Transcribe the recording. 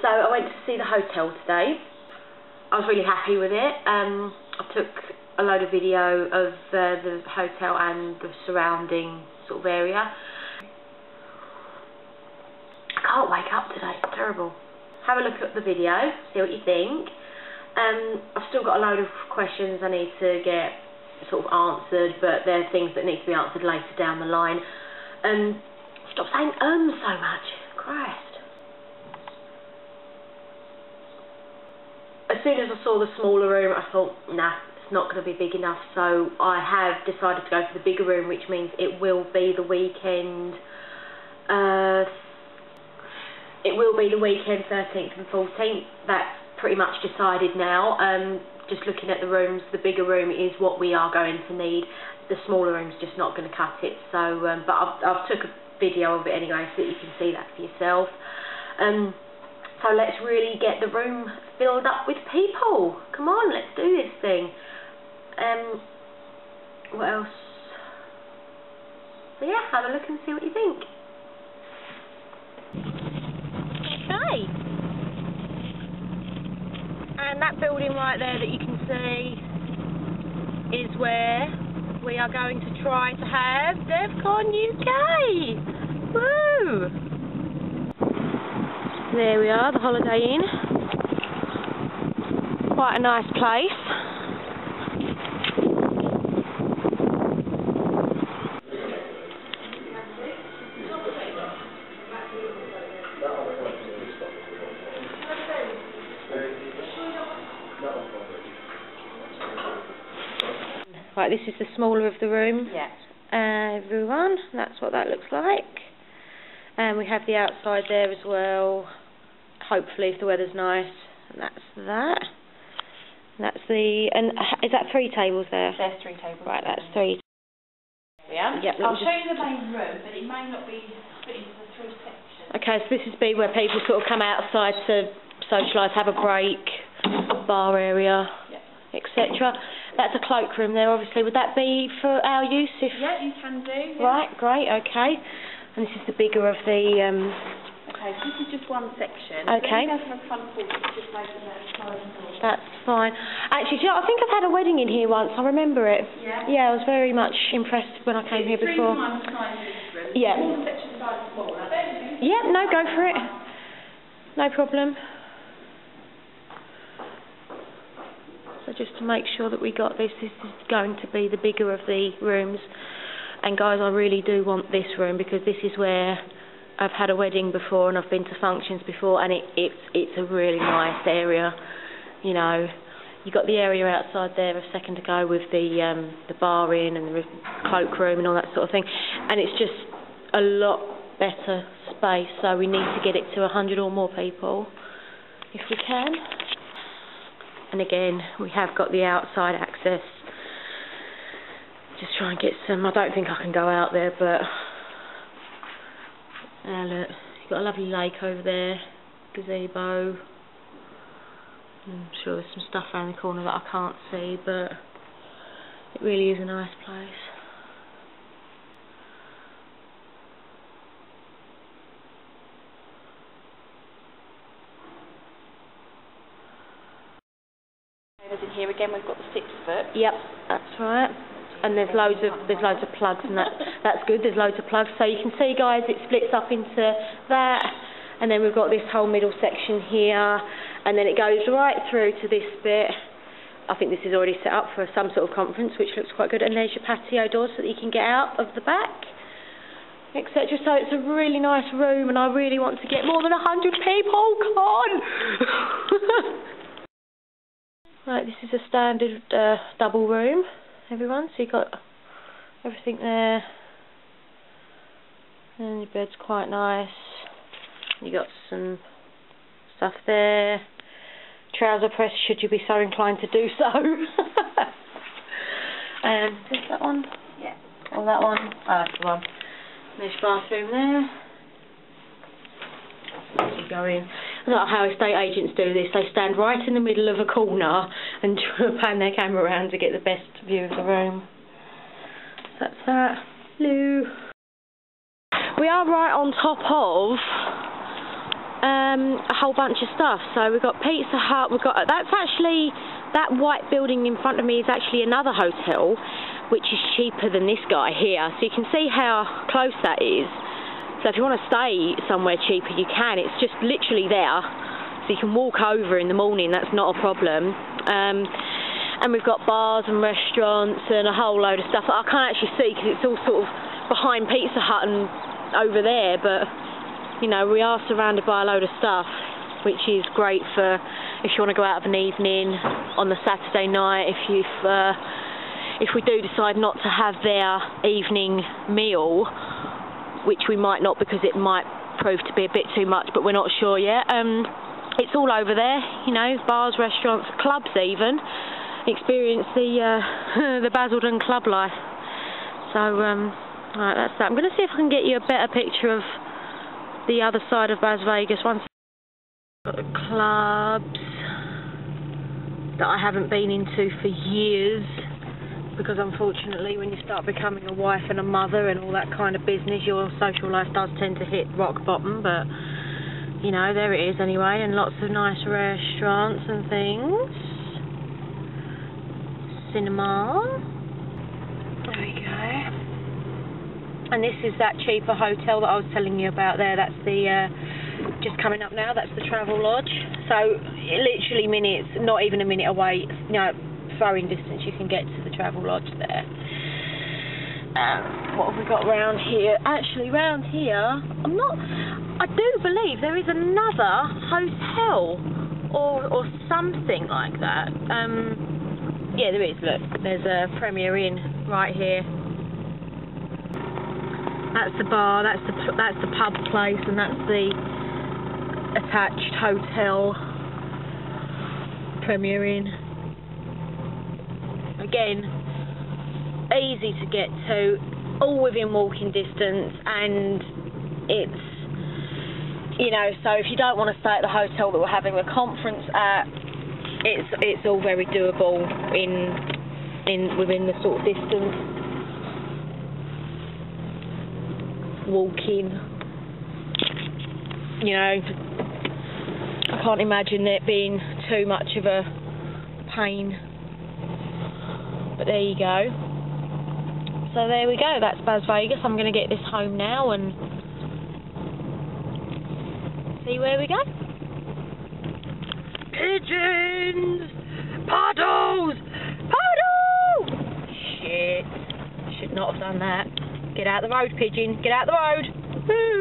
So I went to see the hotel today. I was really happy with it. Um, I took a load of video of uh, the hotel and the surrounding sort of area. I can't wake up today, it's terrible. Have a look at the video, see what you think. Um, I've still got a load of questions I need to get sort of answered, but they're things that need to be answered later down the line. Um, stop saying um so much. Christ. As soon as I saw the smaller room, I thought, nah, it's not going to be big enough. So I have decided to go for the bigger room, which means it will be the weekend. Uh, it will be the weekend 13th and 14th. That's pretty much decided now. Um, just looking at the rooms, the bigger room is what we are going to need. The smaller room's just not going to cut it. So, um, but I've, I've took a video of it anyway, so that you can see that for yourself. Um, so let's really get the room filled up with people. Come on, let's do this thing. Um, what else? So yeah, have a look and see what you think. Okay. And that building right there that you can see is where we are going to try to have DevCon UK. Woo! There we are, the Holiday Inn. Quite a nice place. Right, this is the smaller of the room. Yeah. Uh, everyone, that's what that looks like. And we have the outside there as well. Hopefully, if the weather's nice, and that's that. And that's the and is that three tables there? There's three tables. Right, that's three. Yeah. Yep, I'll show you the main room, but it may not be split into the three sections. Okay, so this is be where people sort of come outside to socialise, have a break, bar area, Yep. etc. That's a cloakroom there, obviously. Would that be for our use if? Yeah, you can do. Yeah. Right, great, okay. And this is the bigger of the um, Okay, so this is just one section. Okay. So you go from the front porch, it's just like that side door. That's fine. Actually, you know, I think I've had a wedding in here once. I remember it. Yeah. Yeah, I was very much impressed when I came here before. times the size of this room. Yeah. Smaller section size smaller. Yeah, no, go for it. No problem. So just to make sure that we got this, this is going to be the bigger of the rooms. And guys, I really do want this room because this is where I've had a wedding before and I've been to functions before, and it, it's it's a really nice area. You know, you got the area outside there a second ago with the um, the bar in and the cloakroom and all that sort of thing, and it's just a lot better space. So we need to get it to hundred or more people if we can. And again, we have got the outside access. Just try and get some. I don't think I can go out there, but uh, look, you've got a lovely lake over there, gazebo. I'm sure there's some stuff around the corner that I can't see, but it really is a nice place. In here again, we've got the six foot. Yep, that's right. And there's loads of there's loads of plugs and that that's good. There's loads of plugs. So you can see, guys, it splits up into that, and then we've got this whole middle section here, and then it goes right through to this bit. I think this is already set up for some sort of conference, which looks quite good. And there's your patio door so that you can get out of the back, etc. So it's a really nice room, and I really want to get more than a hundred people. Come on. Right, this is a standard uh, double room, everyone. So you've got everything there. And your bed's quite nice. You got some stuff there. Trouser press, should you be so inclined to do so. um, is that one? Yeah. Or that one? Oh, that's the one. There's your bathroom there. You go in. I don't know how estate agents do this. They stand right in the middle of a corner and pan their camera around to get the best view of the room. That's that. Hello. We are right on top of um, a whole bunch of stuff. So we've got Pizza Hut. We've got that's actually that white building in front of me is actually another hotel, which is cheaper than this guy here. So you can see how close that is. So if you want to stay somewhere cheaper, you can. It's just literally there. So you can walk over in the morning. That's not a problem. Um, and we've got bars and restaurants and a whole load of stuff that I can't actually see because it's all sort of behind Pizza Hut and over there. But you know, we are surrounded by a load of stuff, which is great for if you want to go out of an evening on the Saturday night. If you uh, if we do decide not to have their evening meal, which we might not because it might prove to be a bit too much, but we're not sure yet. Um, it's all over there, you know, bars, restaurants, clubs even experience the uh, the Basildon club life. So um, that's that. I'm going to see if I can get you a better picture of the other side of Bas Vegas. Once got the clubs that I haven't been into for years because unfortunately when you start becoming a wife and a mother and all that kind of business your social life does tend to hit rock bottom but you know there it is anyway and lots of nice restaurants and things cinema. There we go. And this is that cheaper hotel that I was telling you about there. That's the, uh, just coming up now, that's the Travelodge. So, literally minutes, not even a minute away, you know, throwing distance, you can get to the Travelodge there. Um, what have we got round here? Actually, round here, I'm not, I do believe there is another hotel or, or something like that. Um, yeah, there is. Look, there's a Premier Inn right here. That's the bar. That's the that's the pub place, and that's the attached hotel. Premier Inn. Again, easy to get to, all within walking distance, and it's you know. So if you don't want to stay at the hotel that we're having a conference at, it's it's all very doable in in within the sort of distance. Walking, you know, I can't imagine it being too much of a pain. But there you go. So there we go. That's Bas Vegas. I'm going to get this home now and see where we go. Pigeons! Puddles! Puddle! Shit. Should not have done that. Get out the road, pigeon. Get out the road. Woo!